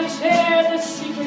yeah, Bobby shared